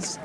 friends.